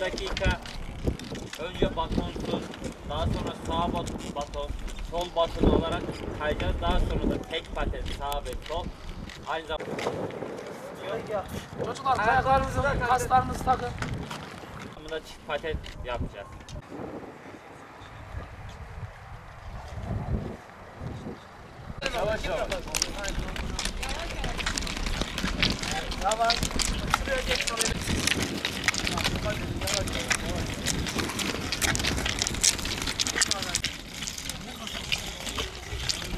dakika önce batonsuz, daha sonra sağ bat- baton, sol baton olarak kayacağız. Daha sonra da tek paten sağ ve sol. Aynı zamanda Çocuklar ayaklarınızı, kaslarınızı takın. çift paten yapacağız. Yavaş. Şuraya geç oraya.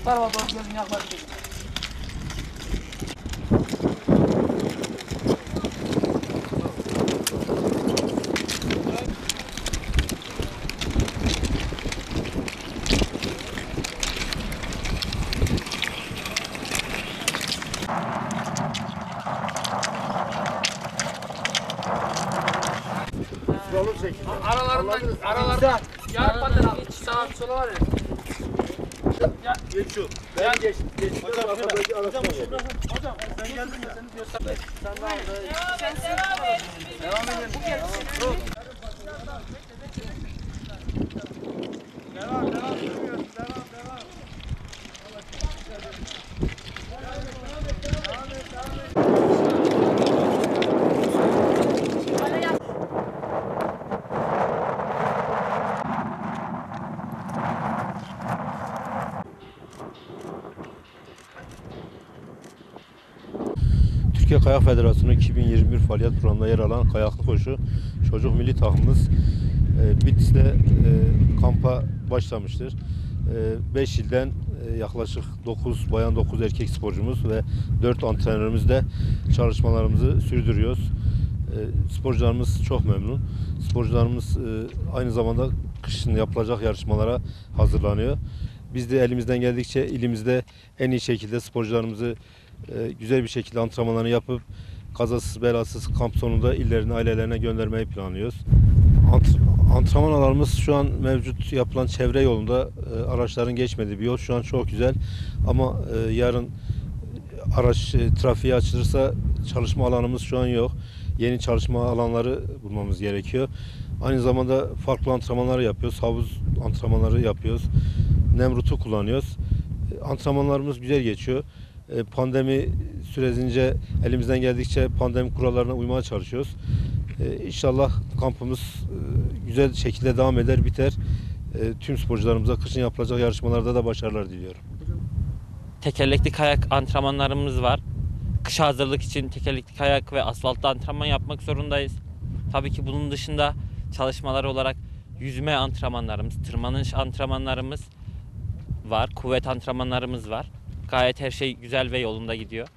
Пару вопросов не охватили. Gelin yaklaşın. Aralarından, aralarından yarım paten al. Sağa sola var ya. Geç şu. Ben geç. Geç. Hocam arkadaki gel. Hocam ben geldim de seni göster. Sen de al. Devam edin. Devam edin. Türkiye Kayak Federasyonu 2021 faaliyet programında yer alan kayaklı koşu çocuk milli takımımız e, Bitlis'te e, kampa başlamıştır. 5 ilden e, yaklaşık 9 bayan 9 erkek sporcumuz ve 4 antrenörümüzle çalışmalarımızı sürdürüyoruz. E, sporcularımız çok memnun. Sporcularımız e, aynı zamanda kışın yapılacak yarışmalara hazırlanıyor. Biz de elimizden geldikçe ilimizde en iyi şekilde sporcularımızı e, güzel bir şekilde antrenmanlarını yapıp kazasız belasız kamp sonunda illerine ailelerine göndermeyi planlıyoruz. Ant- antrenman şu an mevcut yapılan çevre yolunda e, araçların geçmediği bir yol. Şu an çok güzel ama e, yarın araç e, trafiğe açılırsa çalışma alanımız şu an yok. Yeni çalışma alanları bulmamız gerekiyor. Aynı zamanda farklı antrenmanlar yapıyoruz. Havuz antrenmanları yapıyoruz. Nemrut'u kullanıyoruz. Antrenmanlarımız güzel geçiyor. E, Pandemi sürecince elimizden geldikçe pandemi kurallarına uymaya çalışıyoruz. E, İnşallah kampımız e, güzel şekilde devam eder, biter. Tüm sporcularımıza kışın yapılacak yarışmalarda da başarılar diliyorum. Tekerlekli kayak antrenmanlarımız var. Kışa hazırlık için tekerlekli kayak ve asfaltta antrenman yapmak zorundayız. Tabii ki bunun dışında çalışmalar olarak yüzme antrenmanlarımız, tırmanış antrenmanlarımız var. Kuvvet antrenmanlarımız var. Gayet her şey güzel ve yolunda gidiyor.